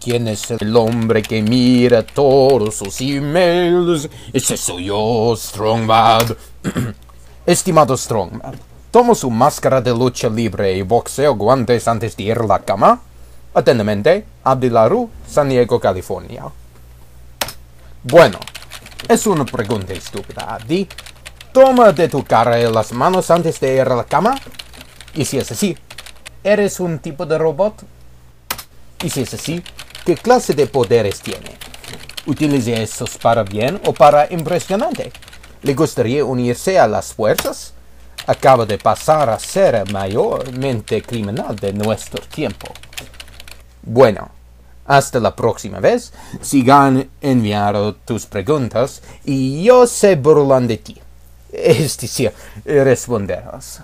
¿Quién es el hombre que mira todos sus emails? Ese soy yo, Strongbad. Estimado Strongbad, tomo su máscara de lucha libre y boxeo guantes antes de ir a la cama. Atentamente, Abdilaru, San Diego, California. Bueno, es una pregunta estúpida, Abdi. Toma de tu cara las manos antes de ir a la cama. Y si es así, ¿eres un tipo de robot? Y si es así, ¿qué clase de poderes tiene? ¿Utiliza esos para bien o para impresionante? ¿Le gustaría unirse a las fuerzas? Acaba de pasar a ser el mayormente criminal de nuestro tiempo. Bueno, hasta la próxima vez. Sigan enviando tus preguntas y yo se burlan de ti. Es decir, responderás.